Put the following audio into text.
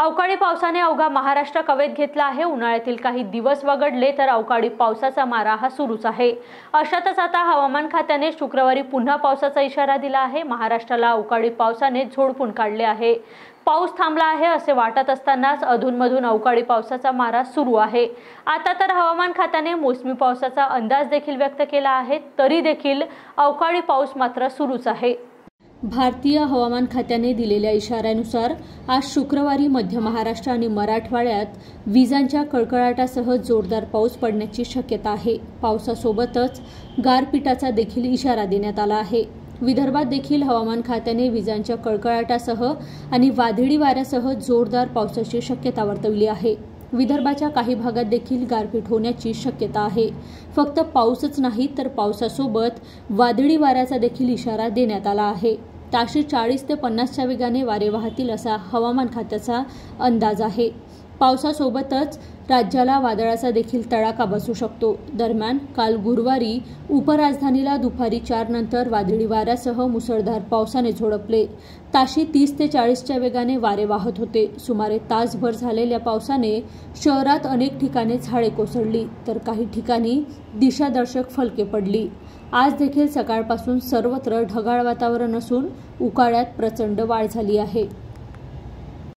अवकाळी पावसाने अवघा महाराष्ट्र कवेत घेतला आहे. उन्हाळ्यातील काही दिवस वगळले तर अवकाळी पावसाचा मारा हा सुरूच आहे. अशातच आता हवामान खात्याने शुक्रवारी पुन्हा पावसाचा इशारा दिला आहे. महाराष्ट्राला अवकाळी पावसाने झोडपून काढले आहे. पाऊस थांबला आहे असे वाटत असतानाच अधूनमधून अवकाळी पावसाचा मारा सुरू आहे. आता तर हवामान खात्याने मोसमी पावसाचा अंदाज देखील व्यक्त केला आहे. तरी देखील अवकाळी पाऊस मात्र सुरूच आहे. भारतीय हवामान खात्याने दिलेल्या इशाऱ्यानुसार आज शुक्रवारी मध्य महाराष्ट्र आणि मराठवाड्यात विजांच्या कडकडाटासह जोरदार पाऊस पडण्याची शक्यता आहे. पावसासोबतच गारपिटाचा देखील इशारा देण्यात आला आहे. विदर्भात देखील हवामान खात्याने विजांच्या कडकडाटासह आणि वादळी वाऱ्यासह जोरदार पावसाची शक्यता वर्तवली आहे. विदर्भाच्या काही भागात देखील गारपीट होण्याची शक्यता आहे. फक्त पाऊसच नाही तर पावसासोबत वादळी वाऱ्याचा देखील इशारा देण्यात आला आहे. ताशी चाळीस ते पन्नासच्या वेगाने वारे वाहतील असा हवामान खात्याचा अंदाज आहे. पावसासोबतच राज्याला वादळाचा देखील तडाखा बसू शकतो. दरम्यान काल गुरुवारी उपराजधानीला दुपारी चार नंतर वादळी वाऱ्यासह मुसळधार पावसाने झोडपले. ताशी तीस ते चाळीसच्या वेगाने वारे वाहत होते. सुमारे तासभर झालेल्या पावसाने शहरात अनेक ठिकाणी झाडे कोसळली तर काही ठिकाणी दिशादर्शक फलके पडली. आज देखील सकाळपासून सर्वत्र ढगाळ वातावरण असून उकाळ्यात प्रचंड वाढ झाली आहे.